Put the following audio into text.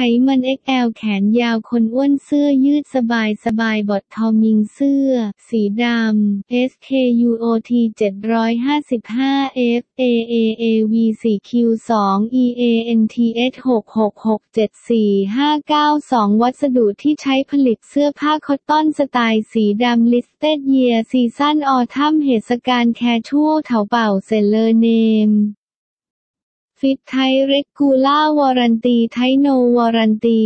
ไขมัน XL แอลแขนยาวคนอ้วนเสื้อยืดสบายสบายบอดทอมิงเสื้อ สีดำ SKUOT 755 F AAAV 4 Q 2 EANTH 6667459 วัสดุที่ใช้ผลิตเสื้อผ้าคอตตอนสไตล์สีดำ Listed Year Season Autumn เหตุการณ์แคชัวเถาเป่าเซเลอร์เนม ฟิตไทเรกูล่าวอรันตีไทโนวอรันตี